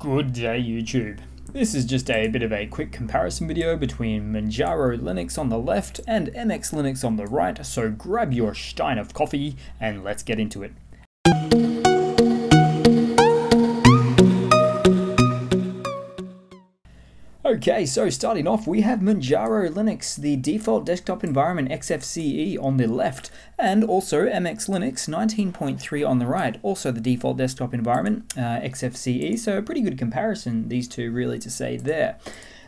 Good day YouTube. This is just a bit of a quick comparison video between Manjaro Linux on the left and MX Linux on the right, so grab your stein of coffee and let's get into it. Okay, so starting off, we have Manjaro Linux, the default desktop environment XFCE on the left, and also MX Linux 19.3 on the right, also the default desktop environment, uh, XFCE, so a pretty good comparison, these two really to say there.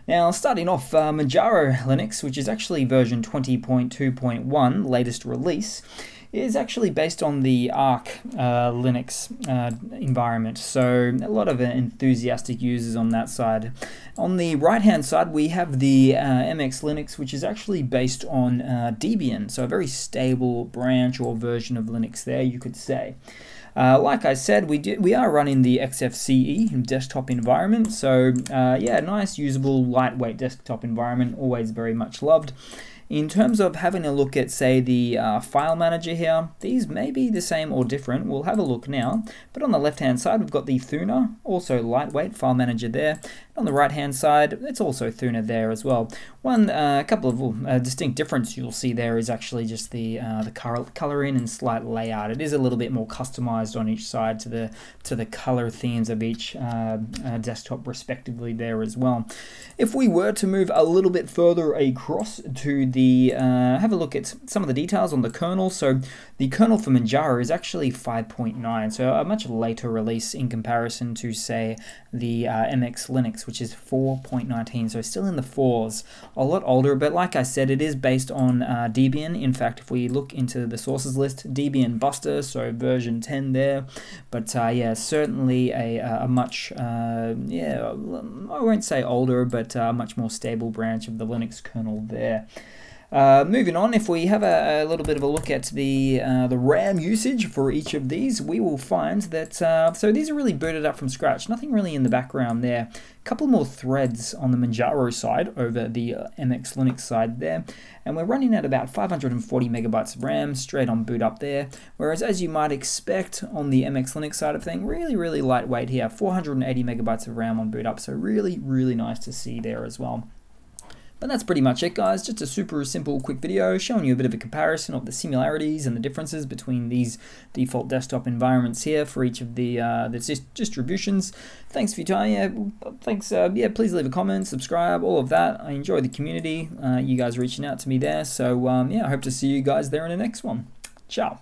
Now, starting off, uh, Manjaro Linux, which is actually version 20.2.1, latest release, is actually based on the Arch uh, Linux uh, environment. So a lot of enthusiastic users on that side. On the right hand side, we have the uh, MX Linux, which is actually based on uh, Debian. So a very stable branch or version of Linux there, you could say. Uh, like I said, we do, we are running the XFCE desktop environment, so uh, yeah, nice, usable, lightweight desktop environment, always very much loved. In terms of having a look at, say, the uh, file manager here, these may be the same or different. We'll have a look now. But on the left-hand side, we've got the Thunar, also lightweight file manager there. On the right hand side, it's also Thunar there as well. One uh, couple of uh, distinct difference you'll see there is actually just the uh, the color, coloring and slight layout. It is a little bit more customized on each side to the to the color themes of each uh, uh, desktop respectively there as well. If we were to move a little bit further across to the uh, have a look at some of the details on the kernel. So the kernel for Manjaro is actually 5.9, so a much later release in comparison to say the MX Linux which is 4.19, so still in the fours, a lot older, but like I said, it is based on uh, Debian. In fact, if we look into the sources list, Debian Buster, so version 10 there, but uh, yeah, certainly a, a much, uh, yeah, I won't say older, but a much more stable branch of the Linux kernel there. Uh, moving on, if we have a, a, little bit of a look at the uh, the RAM usage for each of these, we will find that, uh, so these are really booted up from scratch, nothing really in the background there. A couple more threads on the Manjaro side over the uh, MX Linux side there, and we're running at about 540 megabytes of RAM straight on boot up there, whereas as you might expect on the MX Linux side of thing, really, really lightweight here, 480 megabytes of RAM on boot up, so really, really nice to see there as well. But that's pretty much it guys, just a super simple quick video showing you a bit of a comparison of the similarities and the differences between these default desktop environments here for each of the, uh, the distributions. Thanks for your time, yeah, thanks, uh, yeah, please leave a comment, subscribe, all of that. I enjoy the community, uh, you guys reaching out to me there, so um, yeah, I hope to see you guys there in the next one. Ciao.